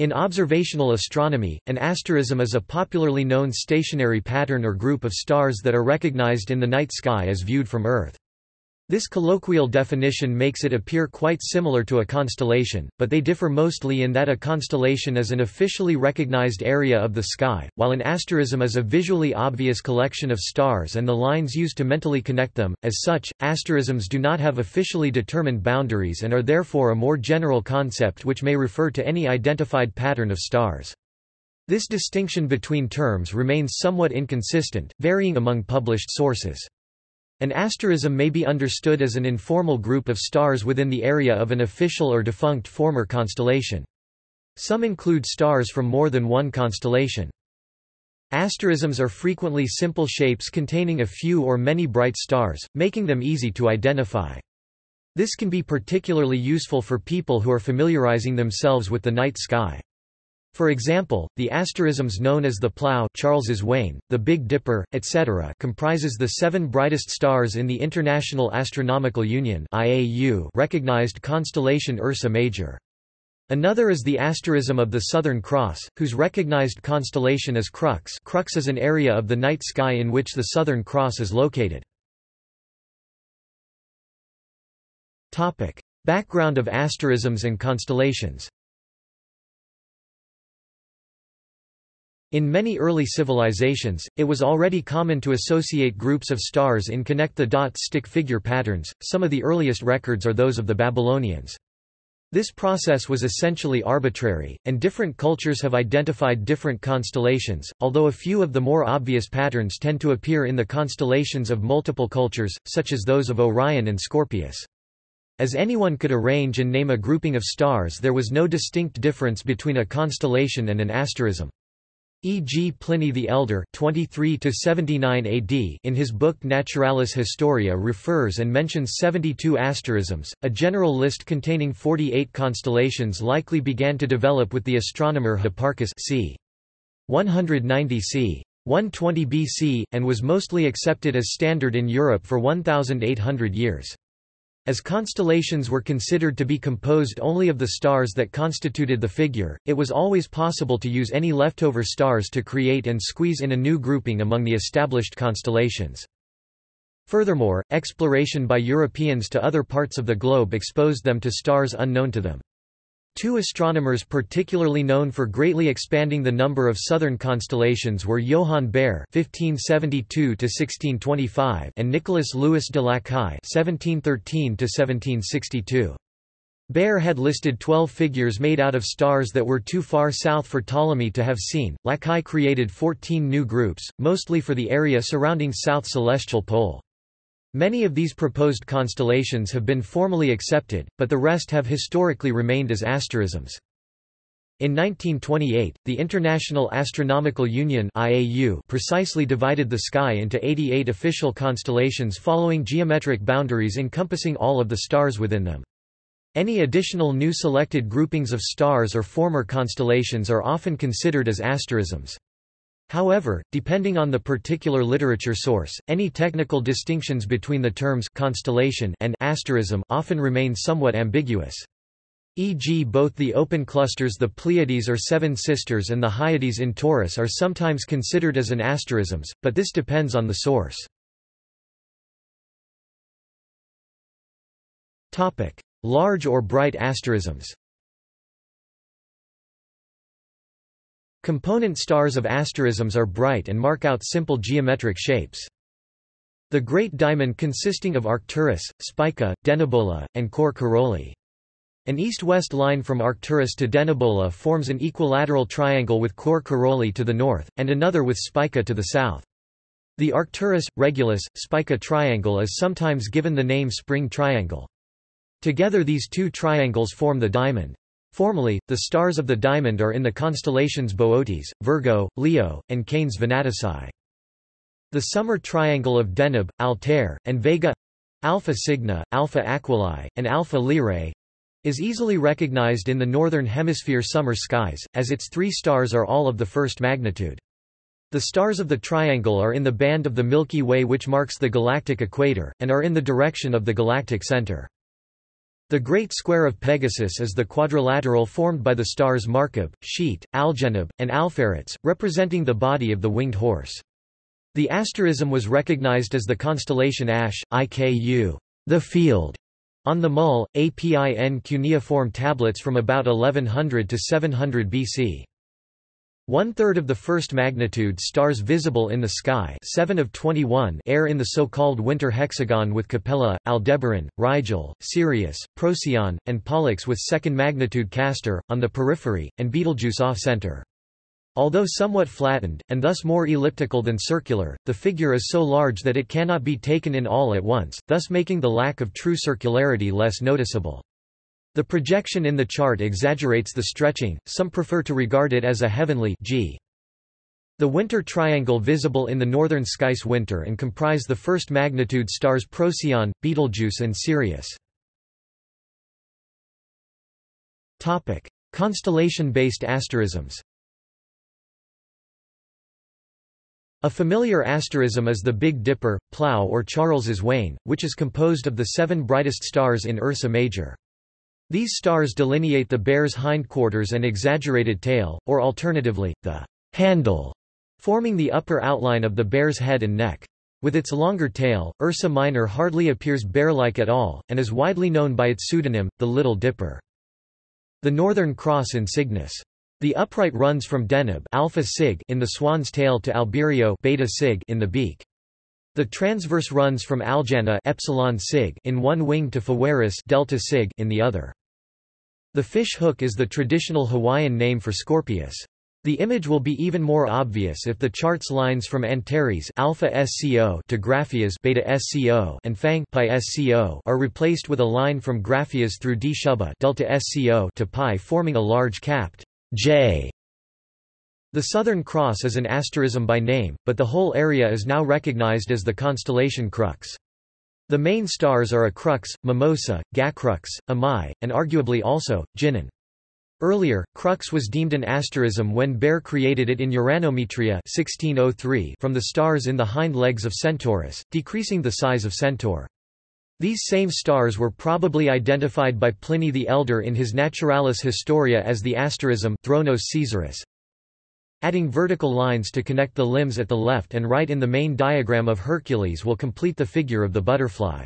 In observational astronomy, an asterism is a popularly known stationary pattern or group of stars that are recognized in the night sky as viewed from Earth. This colloquial definition makes it appear quite similar to a constellation, but they differ mostly in that a constellation is an officially recognized area of the sky, while an asterism is a visually obvious collection of stars and the lines used to mentally connect them. As such, asterisms do not have officially determined boundaries and are therefore a more general concept which may refer to any identified pattern of stars. This distinction between terms remains somewhat inconsistent, varying among published sources. An asterism may be understood as an informal group of stars within the area of an official or defunct former constellation. Some include stars from more than one constellation. Asterisms are frequently simple shapes containing a few or many bright stars, making them easy to identify. This can be particularly useful for people who are familiarizing themselves with the night sky. For example, the asterisms known as the Plough Charles's Wain, the Big Dipper, etc. comprises the seven brightest stars in the International Astronomical Union IAU recognized constellation Ursa Major. Another is the asterism of the Southern Cross, whose recognized constellation is Crux Crux is an area of the night sky in which the Southern Cross is located. Background of asterisms and constellations In many early civilizations, it was already common to associate groups of stars in connect the dot stick figure patterns, some of the earliest records are those of the Babylonians. This process was essentially arbitrary, and different cultures have identified different constellations, although a few of the more obvious patterns tend to appear in the constellations of multiple cultures, such as those of Orion and Scorpius. As anyone could arrange and name a grouping of stars there was no distinct difference between a constellation and an asterism. E.g. Pliny the Elder 23 AD in his book Naturalis Historia refers and mentions 72 asterisms. A general list containing 48 constellations likely began to develop with the astronomer Hipparchus c. 190 c. 120 BC, and was mostly accepted as standard in Europe for 1,800 years. As constellations were considered to be composed only of the stars that constituted the figure, it was always possible to use any leftover stars to create and squeeze in a new grouping among the established constellations. Furthermore, exploration by Europeans to other parts of the globe exposed them to stars unknown to them. Two astronomers particularly known for greatly expanding the number of southern constellations were Johann Bayer (1572–1625) and Nicolas Louis de Lacaille (1713–1762). Bayer had listed 12 figures made out of stars that were too far south for Ptolemy to have seen. Lacaille created 14 new groups, mostly for the area surrounding South Celestial Pole. Many of these proposed constellations have been formally accepted, but the rest have historically remained as asterisms. In 1928, the International Astronomical Union IAU precisely divided the sky into 88 official constellations following geometric boundaries encompassing all of the stars within them. Any additional new selected groupings of stars or former constellations are often considered as asterisms. However, depending on the particular literature source, any technical distinctions between the terms constellation and asterism often remain somewhat ambiguous. E.g. both the open clusters the Pleiades or Seven Sisters and the Hyades in Taurus are sometimes considered as an asterisms, but this depends on the source. Large or bright asterisms Component stars of asterisms are bright and mark out simple geometric shapes. The Great Diamond consisting of Arcturus, Spica, Denebola, and Cor Caroli. An east-west line from Arcturus to Denebola forms an equilateral triangle with Cor Caroli to the north, and another with Spica to the south. The Arcturus, Regulus, Spica triangle is sometimes given the name spring triangle. Together these two triangles form the diamond. Formally, the stars of the diamond are in the constellations Boötes, Virgo, Leo, and Canes Venatici. The summer triangle of Deneb, Altair, and Vega Alpha Cygni, Alpha Aquilae, and Alpha Lyrae is easily recognized in the northern hemisphere summer skies, as its three stars are all of the first magnitude. The stars of the triangle are in the band of the Milky Way which marks the galactic equator, and are in the direction of the galactic center. The Great Square of Pegasus is the quadrilateral formed by the stars Markab, Scheat, Algenib, and Alpheratz, representing the body of the winged horse. The asterism was recognized as the constellation Ash, IKU, the field, on the Mull, Apin cuneiform tablets from about 1100 to 700 BC. One-third of the first magnitude stars visible in the sky 7 of 21 air in the so-called winter hexagon with Capella, Aldebaran, Rigel, Sirius, Procyon, and Pollux with second magnitude Castor, on the periphery, and Betelgeuse off-center. Although somewhat flattened, and thus more elliptical than circular, the figure is so large that it cannot be taken in all at once, thus making the lack of true circularity less noticeable. The projection in the chart exaggerates the stretching, some prefer to regard it as a heavenly G. The winter triangle visible in the northern skies winter and comprise the first magnitude stars Procyon, Betelgeuse and Sirius. Constellation-based asterisms A familiar asterism is the Big Dipper, Plough or Charles's Wain, which is composed of the seven brightest stars in Ursa Major. These stars delineate the bear's hindquarters and exaggerated tail, or alternatively, the handle, forming the upper outline of the bear's head and neck. With its longer tail, Ursa Minor hardly appears bear-like at all, and is widely known by its pseudonym, the Little Dipper. The Northern Cross in Cygnus. The upright runs from Deneb alpha sig in the swan's tail to Albireo beta sig in the beak. The transverse runs from Alganda epsilon sig in one wing to Fawaris delta sig in the other. The fish hook is the traditional Hawaiian name for Scorpius. The image will be even more obvious if the chart's lines from Antares alpha SCO to Graffias beta SCO and Fang pi SCO are replaced with a line from Graffias through Dschubba delta SCO to pi forming a large capped J the Southern Cross is an asterism by name, but the whole area is now recognized as the constellation Crux. The main stars are Acrux, Mimosa, Gacrux, Imai, and arguably also, Ginan. Earlier, Crux was deemed an asterism when Bayer created it in Uranometria 1603 from the stars in the hind legs of Centaurus, decreasing the size of Centaur. These same stars were probably identified by Pliny the Elder in his Naturalis Historia as the asterism Thronos Caesaris, Adding vertical lines to connect the limbs at the left and right in the main diagram of Hercules will complete the figure of the butterfly.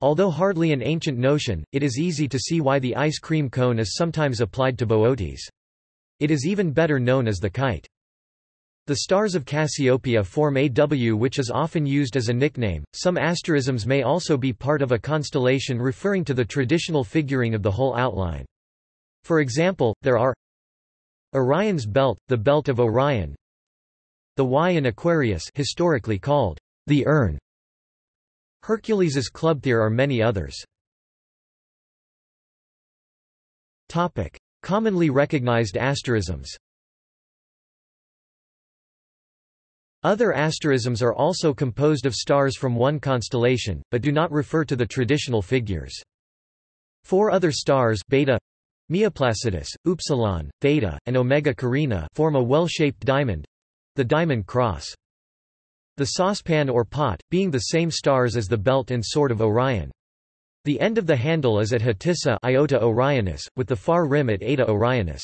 Although hardly an ancient notion, it is easy to see why the ice cream cone is sometimes applied to Boötes. It is even better known as the kite. The stars of Cassiopeia form a W which is often used as a nickname. Some asterisms may also be part of a constellation referring to the traditional figuring of the whole outline. For example, there are Orion's belt, the belt of Orion The Y in Aquarius historically called the urn Hercules's club. There are many others. Topic. Commonly recognized asterisms Other asterisms are also composed of stars from one constellation, but do not refer to the traditional figures. Four other stars beta, Miaplacidus, Upsilon, Theta, and Omega Carina form a well-shaped diamond—the diamond cross. The saucepan or pot, being the same stars as the belt and sword of Orion. The end of the handle is at Hatysa Iota Orionis, with the far rim at Eta Orionis.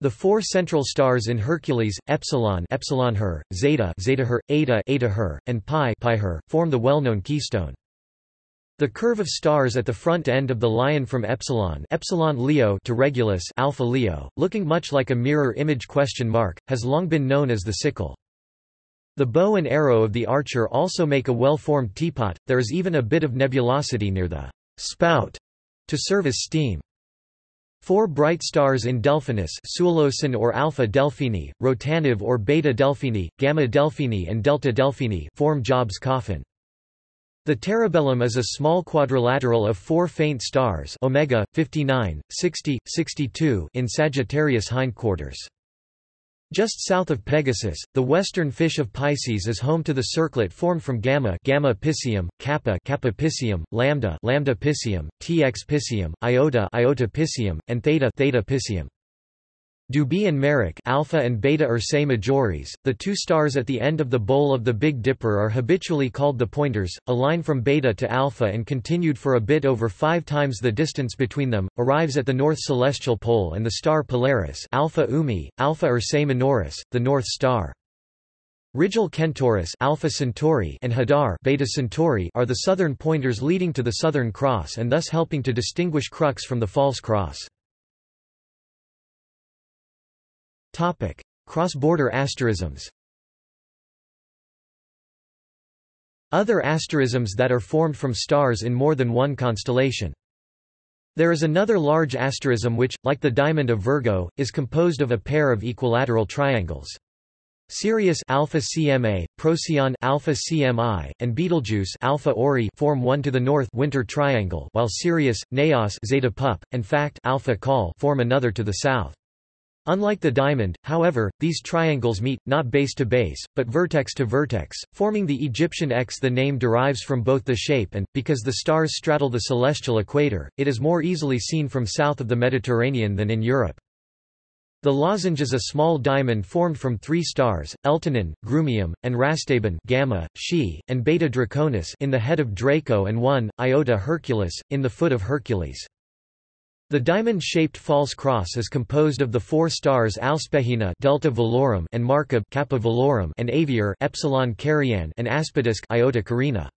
The four central stars in Hercules, Epsilon, Epsilon Her, Zeta, Zeta Her, Eta, Eta Her, and Pi, Pi Her, form the well-known keystone. The curve of stars at the front end of the lion from epsilon, epsilon Leo to Regulus alpha Leo, looking much like a mirror image question mark, has long been known as the sickle. The bow and arrow of the archer also make a well-formed teapot. There is even a bit of nebulosity near the spout to serve as steam. Four bright stars in Delphinus Sualocin or Alpha Delphini, Rotanev or Beta Delphini, Gamma Delphini and Delta Delphini form Job's coffin. The Terebellum is a small quadrilateral of four faint stars omega, 59, 60, 62 in Sagittarius hindquarters. Just south of Pegasus, the western fish of Pisces is home to the circlet formed from Gamma, Gamma Piscium, Kappa, Kappa Piscium, Lambda, Lambda Piscium, TX Piscium, Iota, Iota Piscium, and Theta, Theta Piscium. Dubhe and Merak Alpha and Beta Ursae Majoris, the two stars at the end of the bowl of the Big Dipper are habitually called the pointers, a line from Beta to Alpha and continued for a bit over five times the distance between them, arrives at the north celestial pole and the star Polaris Alpha Umi, Alpha Ursae Minoris, the North Star. Rigel Kentaurus Alpha Centauri and Hadar Beta Centauri are the southern pointers leading to the Southern Cross and thus helping to distinguish Crux from the False Cross. Cross-border asterisms Other asterisms that are formed from stars in more than one constellation. There is another large asterism which, like the diamond of Virgo, is composed of a pair of equilateral triangles. Sirius Alpha CMA, Procyon Alpha CMI, and Betelgeuse Alpha Ori form one to the north winter triangle, while Sirius, Naos Zeta Pup, and Phact Alpha Col form another to the south. Unlike the diamond, however, these triangles meet, not base to base, but vertex to vertex, forming the Egyptian X. The name derives from both the shape and, because the stars straddle the celestial equator, it is more easily seen from south of the Mediterranean than in Europe. The lozenge is a small diamond formed from three stars, Eltanin, Grumium, and Rastaban Gamma, Xi, and Beta Draconis in the head of Draco and 1, Iota Herculis, in the foot of Hercules. The diamond-shaped false cross is composed of the four stars Alsephina Delta Velorum and Markab Kappa Velorum and Avior Epsilon Carinae and Aspidiske Iota Carina.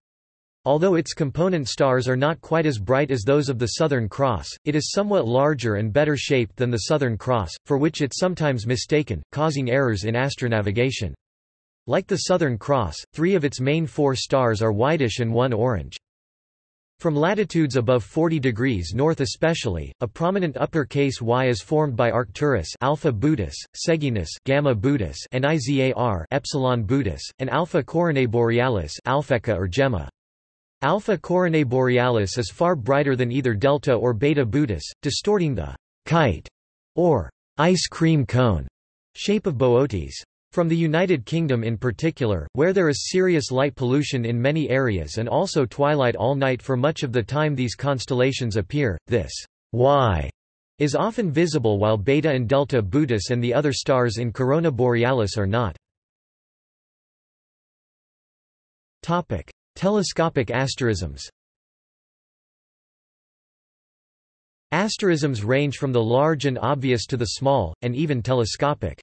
Although its component stars are not quite as bright as those of the Southern Cross, it is somewhat larger and better shaped than the Southern Cross, for which it's sometimes mistaken, causing errors in astronavigation. Like the Southern Cross, three of its main four stars are whitish and one orange. From latitudes above 40 degrees north especially, a prominent upper-case Y is formed by Arcturus Alpha Bootis, Seginus Gamma Bootis and IZAR Epsilon Bootis, and Alpha Coronae Borealis Alphecca or Gemma. Alpha Coronae Borealis is far brighter than either Delta or Beta Bootis, distorting the kite or ice cream cone shape of Boötes. From the United Kingdom in particular, where there is serious light pollution in many areas and also twilight all night for much of the time these constellations appear, this Y is often visible while Beta and Delta Bootis and the other stars in Corona Borealis are not. Topic: Telescopic asterisms. Asterisms range from the large and obvious to the small, and even telescopic.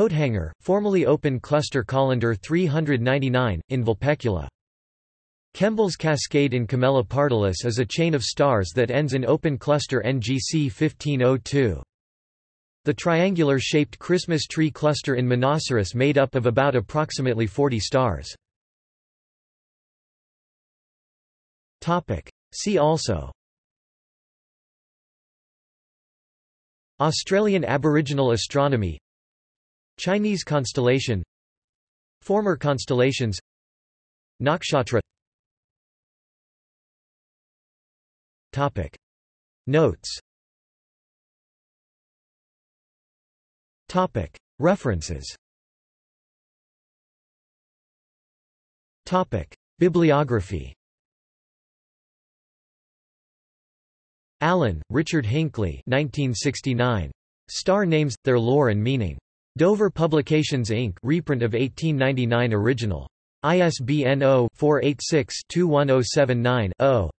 Coathanger, formerly Open Cluster Collinder 399, in Vulpecula. Kemble's Cascade in Camelopardalis is a chain of stars that ends in open cluster NGC 1502. The triangular-shaped Christmas tree cluster in Monoceros made up of about approximately 40 stars. See also Australian Aboriginal astronomy Chinese constellation Former constellations Nakshatra. Topic. Notes. Topic. References. Topic. Bibliography. Allen, Richard Hinckley 1969. Star Names, Their Lore and Meaning. Dover Publications Inc. reprint of 1899 original. ISBN 0-486-21079-0.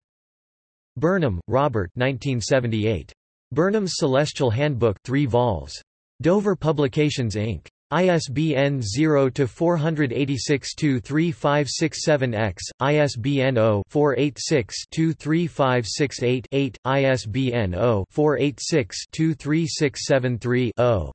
Burnham, Robert 1978. Burnham's Celestial Handbook 3 vols. Dover Publications Inc. ISBN 0-486-23567-X, ISBN 0-486-23568-8, ISBN 0-486-23673-0.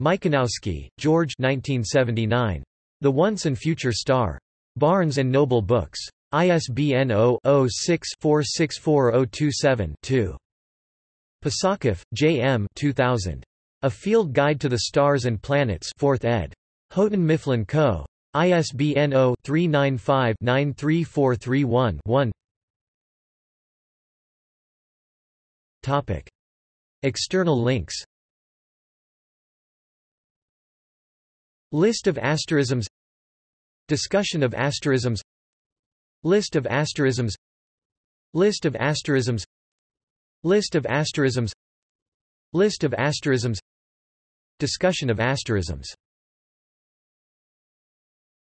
Michanowsky, George 1979. The Once and Future Star. Barnes & Noble Books. ISBN 0-06-464027-2. Pasachoff, J. M. 2000. A Field Guide to the Stars and Planets 4th ed. Houghton Mifflin Co. ISBN 0-395-93431-1 External links List of asterisms. Discussion of asterisms. List of asterisms. List of asterisms. List of asterisms. List of asterisms. Discussion of asterisms